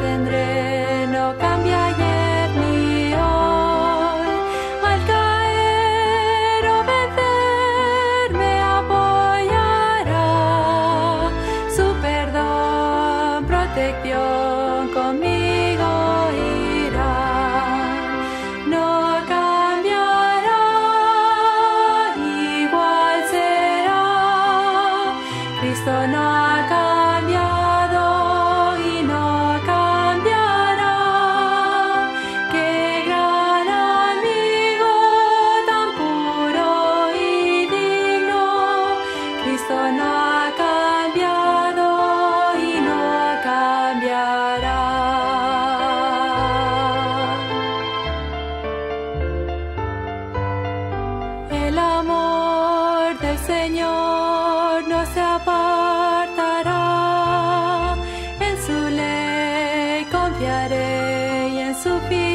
tendré, no cambia ayer ni hoy. Al caer o vencer me apoyará su perdón, protección conmigo irá. No cambiará, igual será. Cristo no ha cambiado del Señor no se apartará. En su ley confiaré y en su fidelidad